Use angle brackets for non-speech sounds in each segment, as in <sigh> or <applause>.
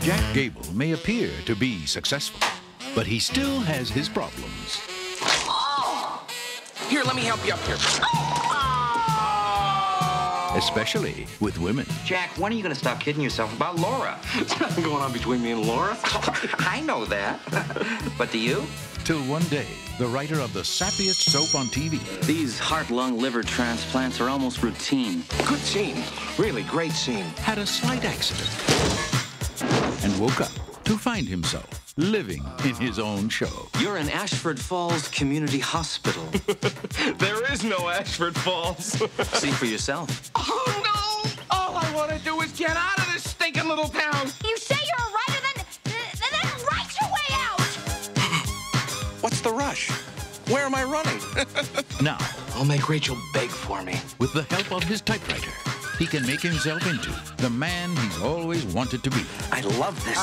Jack Gable may appear to be successful, but he still has his problems. Oh, here, let me help you up here. Oh! Especially with women. Jack, when are you going to stop kidding yourself about Laura? <laughs> There's nothing going on between me and Laura. <laughs> I know that. <laughs> but do you? Till one day, the writer of the sappiest soap on TV These heart, lung, liver transplants are almost routine. Good scene. Really great scene. had a slight accident and woke up to find himself living in his own show. You're in Ashford Falls Community Hospital. <laughs> There is no Ashford Falls. See for yourself. oh, no! All I want to do is get out of this stinking little town. What's the rush? Where am I running? <laughs> Now, I'll make Rachel beg for me. with the help of his typewriter, he can make himself into the man he's always wanted to be. I love this.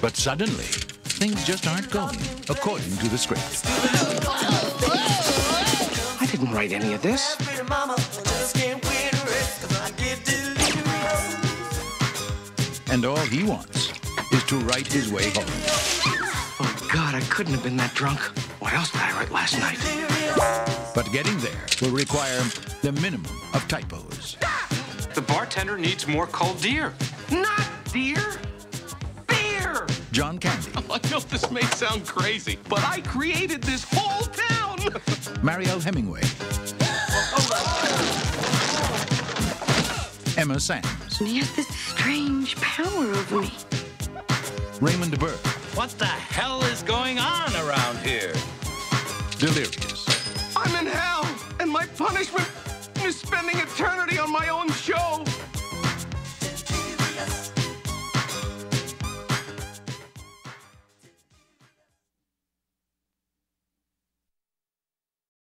But suddenly, things just aren't going according to the script. I didn't write any of this. And all he wants is to write his way home. Oh, God, I couldn't have been that drunk. What else did I write last night? But getting there will require the minimum of typos. The bartender needs more cold deer. Not deer. Beer. John Candy, <laughs> I know this may sound crazy, but I created this whole town. <laughs> Mariel Hemingway, oh, Emma Samms, He has this strange power over me. Raymond Burr, What the hell is going on around here? Delirious, I'm in hell, and my punishment is spending eternity on my own